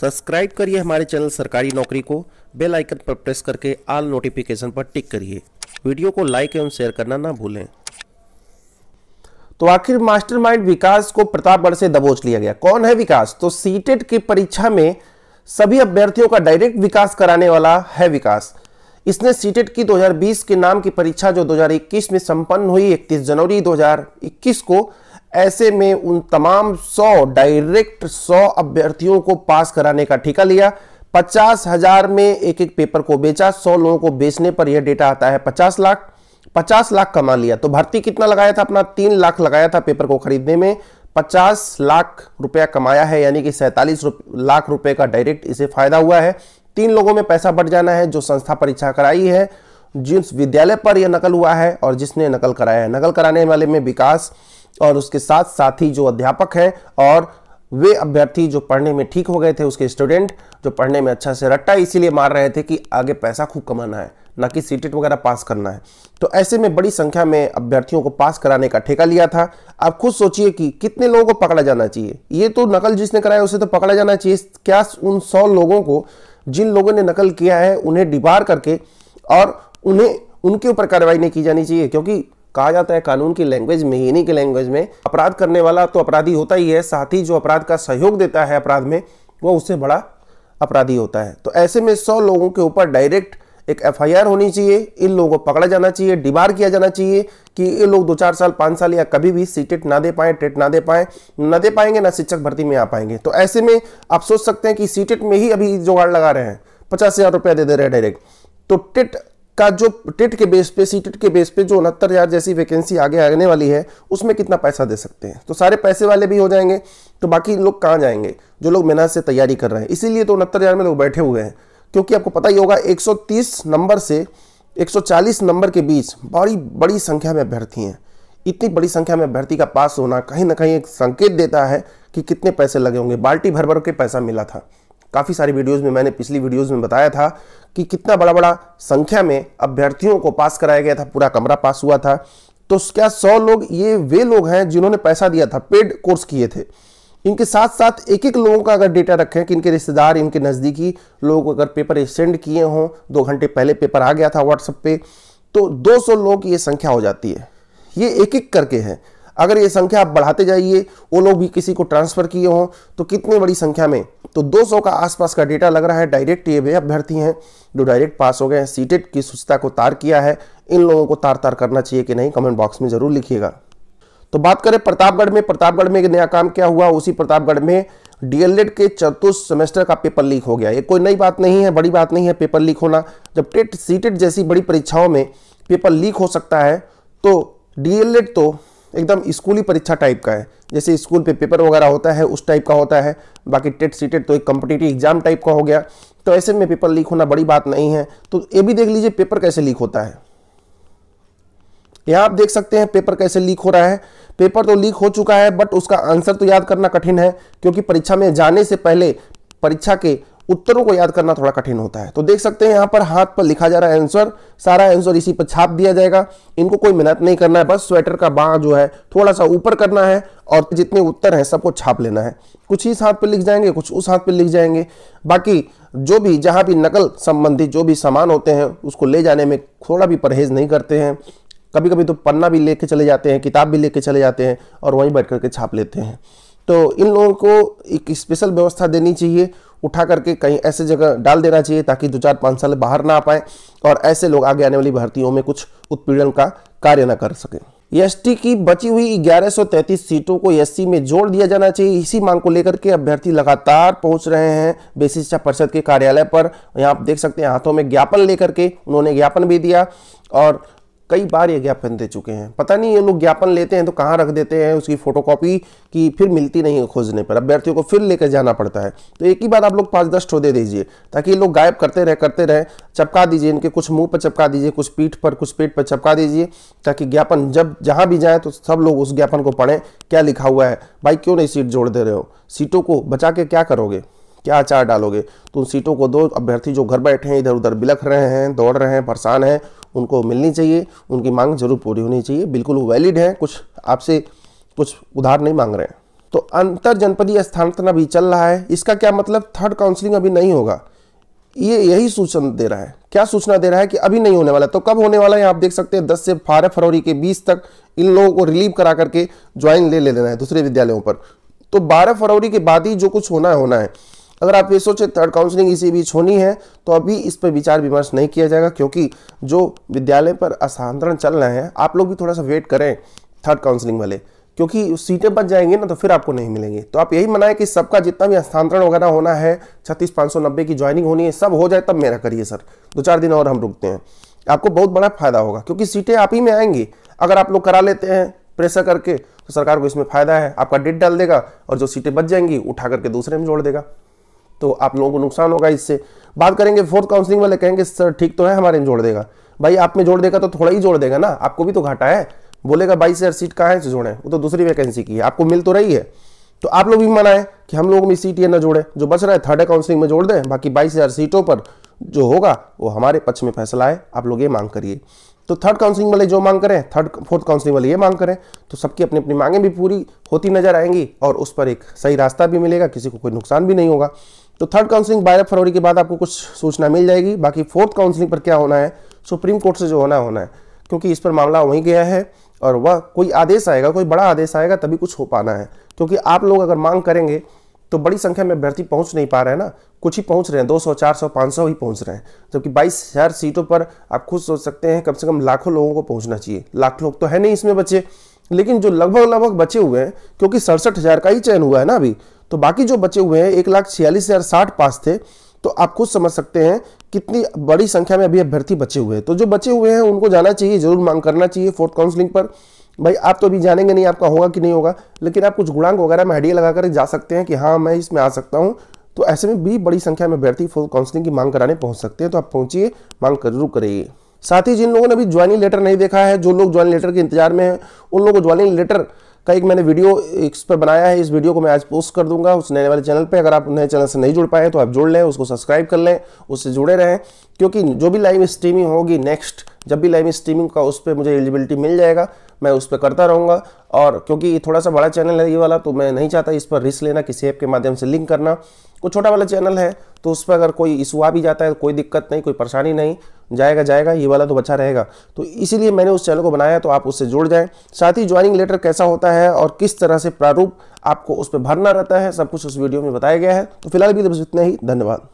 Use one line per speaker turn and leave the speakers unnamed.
Subscribe करिए हमारे channel सरकारी नौकरी को, बेल आइकन पर प्रेस करके ऑल नोटिफिकेशन पर टिक करिए। वीडियो को लाइक एवं शेयर करना ना भूलें।
तो आखिर मास्टरमाइंड विकास को प्रतापगढ़ से दबोच लिया गया। कौन है विकास? तो सीटेट की परीक्षा में सभी अभ्यर्थियों का डायरेक्ट विकास कराने वाला है विकास। इसने सीटेट की 2020 के नाम की परीक्षा जो 2021 में संपन्न हुई 31 जनवरी 2021 को ऐसे में उन तमाम 100 डायरेक्ट 100 अभ्यर्थियों को पास कराने का ठेका लिया। पचास हज़ार में एक एक पेपर को बेचा 100 लोगों को बेचने पर यह डेटा आता है 50 लाख। 50 लाख कमा लिया। तो भर्ती कितना लगाया था अपना? तीन लाख लगाया था पेपर को खरीदने में। 50 लाख रुपया कमाया है, यानी कि सैंतालीस लाख रुपए का डायरेक्ट इसे फ़ायदा हुआ है। तीन लोगों में पैसा बढ़ जाना है, जो संस्था परीक्षा कराई है, जिस विद्यालय पर यह नकल हुआ है और जिसने नकल कराया है। नकल कराने वाले में विकास और उसके साथ साथ ही जो अध्यापक हैं और वे अभ्यर्थी जो पढ़ने में ठीक हो गए थे, उसके स्टूडेंट जो पढ़ने में अच्छा से रट्टा इसीलिए मार रहे थे कि आगे पैसा खूब कमाना है, ना कि सीटेट वगैरह पास करना है। तो ऐसे में बड़ी संख्या में अभ्यर्थियों को पास कराने का ठेका लिया था। आप खुद सोचिए कि कितने लोगों को पकड़ा जाना चाहिए। ये तो नकल जिसने कराया उसे तो पकड़ा जाना चाहिए। क्या उन सौ लोगों को जिन लोगों ने नकल किया है, उन्हें डिबार करके और उन्हें, उनके ऊपर कार्रवाई नहीं की जानी चाहिए? क्योंकि कहा जाता है कानून की लैंग्वेज में ही नहीं की लैंग्वेज में, अपराध करने वाला तो अपराधी होता ही है, साथ ही जो अपराध का सहयोग देता है अपराध में, वो उससे बड़ा अपराधी होता है। तो ऐसे में सौ लोगों के ऊपर डायरेक्ट एक एफआईआर होनी चाहिए, इन लोगों को पकड़ा जाना चाहिए, डिबार किया जाना चाहिए कि ये लोग दो चार साल, पाँच साल या कभी भी सीटेट ना दे पाए टेट ना दे पाए, ना दे पाएँगे, ना शिक्षक भर्ती में आ पाएँगे। तो ऐसे में आप सोच सकते हैं कि सीटेट में ही अभी जुगाड़ लगा रहे हैं, पचास हज़ार रुपया दे दे रहे हैं डायरेक्ट तो टेट का जो टेट के बेस पे सी टेट के बेस पे जो उनहत्तर हज़ार जैसी वैकेंसी आगे आने वाली है, उसमें कितना पैसा दे सकते हैं? तो सारे पैसे वाले भी हो जाएँगे तो बाकी लोग कहाँ जाएँगे? जो लोग मेहनत से तैयारी कर रहे हैं। इसीलिए तो उनहत्तर हज़ार में लोग बैठे हुए हैं, क्योंकि आपको पता ही होगा 130 नंबर से 140 नंबर के बीच बड़ी बड़ी संख्या में अभ्यर्थी हैं। इतनी बड़ी संख्या में अभ्यर्थी का पास होना कहीं ना कहीं एक संकेत देता है कि कितने पैसे लगे होंगे। बाल्टी भर भर के पैसा मिला था। काफ़ी सारी वीडियोज़ में मैंने पिछली वीडियोज़ में बताया था कि कितना बड़ा बड़ा संख्या में अभ्यर्थियों को पास कराया गया था, पूरा कमरा पास हुआ था। तो क्या सौ लोग, ये वे लोग हैं जिन्होंने पैसा दिया था, पेड कोर्स किए थे। इनके साथ साथ एक एक लोगों का अगर डेटा रखें कि इनके रिश्तेदार, इनके नज़दीकी लोग अगर पेपर सेंड किए हों, दो घंटे पहले पेपर आ गया था व्हाट्सएप पे तो 200 लोगों की ये संख्या हो जाती है। ये एक एक करके हैं। अगर ये संख्या आप बढ़ाते जाइए, वो लोग भी किसी को ट्रांसफ़र किए हों तो कितनी बड़ी संख्या में? तो 200 का आसपास का डेटा लग रहा है, डायरेक्ट ये वे अभ्यर्थी हैं, जो डायरेक्ट पास हो गए हैं सीटेट की सूचता को तार किया है, इन लोगों को तार तार करना चाहिए कि नहीं, कमेंट बॉक्स में ज़रूर लिखिएगा। तो बात करें प्रतापगढ़ में प्रतापगढ़ में एक नया काम क्या हुआ? उसी प्रतापगढ़ में डीएलएड के चतुर्थ सेमेस्टर का पेपर लीक हो गया। ये कोई नई बात नहीं है, बड़ी बात नहीं है पेपर लीक होना। जब टेट सीटेट जैसी बड़ी परीक्षाओं में पेपर लीक हो सकता है तो डीएलएड तो एकदम स्कूली परीक्षा टाइप का है। जैसे स्कूल पे पेपर वगैरह होता है, उस टाइप का होता है। बाकी टेट, सीटेट तो एक कम्पिटेटिव एग्ज़ाम टाइप का हो गया। तो ऐसे में पेपर लीक होना बड़ी बात नहीं है। तो ये भी देख लीजिए पेपर कैसे लीक होता है। यहाँ आप देख सकते हैं पेपर कैसे लीक हो रहा है। पेपर तो लीक हो चुका है बट उसका आंसर तो याद करना कठिन है, क्योंकि परीक्षा में जाने से पहले परीक्षा के उत्तरों को याद करना थोड़ा कठिन होता है। तो देख सकते हैं यहाँ पर हाथ पर लिखा जा रहा है आंसर सारा आंसर इसी पर छाप दिया जाएगा। इनको कोई मेहनत नहीं करना है, बस स्वेटर का बाँ जो है थोड़ा सा ऊपर करना है और जितने उत्तर हैं सबको छाप लेना है। कुछ इस हाथ पर लिख जाएँगे, कुछ उस हाथ पर लिख जाएँगे। बाकी जो भी, जहाँ भी नकल संबंधित जो भी सामान होते हैं, उसको ले जाने में थोड़ा भी परहेज नहीं करते हैं। कभी कभी तो पन्ना भी लेके चले जाते हैं, किताब भी लेके चले जाते हैं और वहीं बैठ करके छाप लेते हैं। तो इन लोगों को एक स्पेशल व्यवस्था देनी चाहिए उठा करके कहीं ऐसे जगह डाल देना चाहिए ताकि दो चार पाँच साल बाहर ना आ पाए और ऐसे लोग आगे आने वाली भर्तियों में कुछ उत्पीड़न का कार्य ना कर सकें। एस की बची हुई 1133 सीटों को एस में जोड़ दिया जाना चाहिए। इसी मांग को लेकर के अभ्यर्थी लगातार पहुँच रहे हैं बेसिक शिक्षा परिषद के कार्यालय पर। यहाँ आप देख सकते हैं, हाथों में ज्ञापन लेकर के उन्होंने ज्ञापन भी दिया और कई बार ये ज्ञापन दे चुके हैं। पता नहीं ये लोग ज्ञापन लेते हैं तो कहाँ रख देते हैं उसकी फोटोकॉपी की फिर मिलती नहीं है खोजने पर। अभ्यर्थियों को फिर लेकर जाना पड़ता है। तो एक ही बार आप लोग पाँच दस ठो दे दीजिए, ताकि ये लोग गायब करते रहे करते रहे। चपका दीजिए इनके, कुछ मुँह पर चपका दीजिए, कुछ पीठ पर, कुछ पेट पर चपका दीजिए, ताकि ज्ञापन जब जहाँ भी जाए तो सब लोग उस ज्ञापन को पढ़ें, क्या लिखा हुआ है। भाई क्यों नहीं सीट जोड़ दे रहे हो? सीटों को बचा के क्या करोगे? क्या आचार डालोगे? तो उन सीटों को दो अभ्यर्थी जो घर बैठे हैं इधर उधर बिलख रहे हैं, दौड़ रहे हैं, परेशान हैं उनको मिलनी चाहिए, उनकी मांग ज़रूर पूरी होनी चाहिए। बिल्कुल वैलिड है, कुछ आपसे कुछ उधार नहीं मांग रहे हैं। तो अंतर जनपदीय स्थानांतरण अभी चल रहा है, इसका क्या मतलब? थर्ड काउंसलिंग अभी नहीं होगा। ये यही सूचना दे रहा है। क्या सूचना दे रहा है कि अभी नहीं होने वाला तो कब होने वाला है? आप देख सकते हैं 10 से बारह फरवरी के बीच तक इन लोगों को रिलीव करा करके ज्वाइन ले लेना है दूसरे विद्यालयों पर। तो 12 फरवरी के बाद ही जो कुछ होना है होना है। अगर आप ये सोचे थर्ड काउंसलिंग इसी बीच होनी है तो अभी इस पर विचार विमर्श नहीं किया जाएगा, क्योंकि जो विद्यालय पर स्थानांतरण चल रहे हैं, आप लोग भी थोड़ा सा वेट करें थर्ड काउंसलिंग वाले, क्योंकि सीटें बच जाएँगी ना तो फिर आपको नहीं मिलेंगी। तो आप यही मनाएँ कि सबका जितना भी स्थानांतरण वगैरह होना है, छत्तीस पाँच सौ नब्बे की ज्वाइनिंग होनी है, सब हो जाए, तब मेरा करिए सर। दो चार दिन और हम रुकते हैं। आपको बहुत बड़ा फ़ायदा होगा, क्योंकि सीटें आप ही में आएँगी। अगर आप लोग करा लेते हैं प्रेशर करके तो सरकार को इसमें फ़ायदा है। आपका डेट डाल देगा और जो सीटें बच जाएँगी, उठा करके दूसरे में जोड़ देगा। तो आप लोगों को नुकसान होगा इससे। बात करेंगे फोर्थ काउंसलिंग वाले, कहेंगे, सर, ठीक तो है, हमारे जोड़ देगा। भाई, आप में जोड़ देगा तो थोड़ा ही जोड़ देगा ना, आपको भी तो घाटा है। बोलेगा बाईस हज़ार सीट कहाँ है? जोड़े। वो तो दूसरी वैकेंसी की है। आपको मिल तो रही है। तो आप लोग भी मनाए कि हम लोग में सीट ये ना जोड़े। जो बच रहा है थर्ड काउंसलिंग में जोड़ दें। बाकी बाईस हज़ार सीटों पर जो होगा, वो हमारे पक्ष में फैसला है आप लोग ये मांग करिए। तो थर्ड काउंसलिंग वाले जो मांग करें थर्ड फोर्थ काउंसलिंग वाले ये मांग करें तो सबकी अपनी अपनी मांगें भी पूरी होती नज़र आएँगी और उस पर एक सही रास्ता भी मिलेगा, किसी को कोई नुकसान भी नहीं होगा। तो थर्ड काउंसलिंग बारह फरवरी के बाद आपको कुछ सूचना मिल जाएगी। बाकी फोर्थ काउंसलिंग पर क्या होना है? सुप्रीम कोर्ट से जो होना होना है। क्योंकि इस पर मामला वहीं गया है और वह कोई आदेश आएगा कोई बड़ा आदेश आएगा तभी कुछ हो पाना है। क्योंकि आप लोग अगर मांग करेंगे तो बड़ी संख्या में अभ्यर्थी पहुँच नहीं पा रहे हैं ना। कुछ ही पहुँच रहे हैं 200, 400, 500 ही पहुँच रहे हैं। जबकि बाईस हज़ार सीटों पर आप खुद सोच सकते हैं कम से कम लाखों लोगों को पहुँचना चाहिए। लाख लोग तो है नहीं इसमें बचे लेकिन जो लगभग लगभग बचे हुए हैं क्योंकि सड़सठ हज़ार का ही चयन हुआ है ना अभी तो बाकी जो बचे हुए हैं, एक लाख छियालीस हज़ार साठ पास थे तो आप खुद समझ सकते हैं कितनी बड़ी संख्या में अभी अभ्यर्थी बचे हुए हैं। तो जो बचे हुए हैं, उनको जाना चाहिए, ज़रूर मांग करना चाहिए फोर्थ काउंसलिंग पर। भाई, आप तो अभी जानेंगे नहीं आपका होगा कि नहीं होगा, लेकिन आप कुछ गुणांक वगैरह में हडिया लगाकर जा सकते हैं कि हाँ मैं इसमें आ सकता हूँ। तो ऐसे में भी बड़ी संख्या में अभ्यर्थी फोर्थ काउंसलिंग की मांग कराने पहुँच सकते हैं तो आप पहुंचिए, मांग ज़रूर करिए। साथ ही जिन लोगों ने अभी ज्वाइनिंग लेटर नहीं देखा है, जो लोग ज्वाइनिंग लेटर के इंतज़ार में हैं, उन लोगों को ज्वाइनिंग लेटर का एक मैंने वीडियो इस पर बनाया है, इस वीडियो को मैं आज पोस्ट कर दूँगा, उस नए वाले चैनल पे। अगर आप नए चैनल से नहीं जुड़ पाए तो आप जुड़ लें, उसको सब्सक्राइब कर लें, उससे जुड़े रहें, क्योंकि जो भी लाइव स्ट्रीमिंग होगी नेक्स्ट जब भी लाइव स्ट्रीमिंग का उस पर मुझे एलिजिबिलिटी मिल जाएगा, मैं उस पर करता रहूँगा। और क्योंकि ये थोड़ा सा बड़ा चैनल है ये वाला तो मैं नहीं चाहता इस पर रिस्क लेना, किसी ऐप के माध्यम से लिंक करना। कोई छोटा वाला चैनल है तो उस पर अगर कोई इशू आ भी जाता है, कोई दिक्कत नहीं, कोई परेशानी नहीं जाएगा जाएगा, ये वाला तो बचा रहेगा। तो इसीलिए मैंने उस चैनल को बनाया तो आप उससे जुड़ जाएँ। साथ ही ज्वाइनिंग लेटर कैसा होता है और किस तरह से प्रारूप आपको उस पर भरना रहता है, सब कुछ उस वीडियो में बताया गया है। तो फ़िलहाल भी बस इतना ही, धन्यवाद।